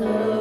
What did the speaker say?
the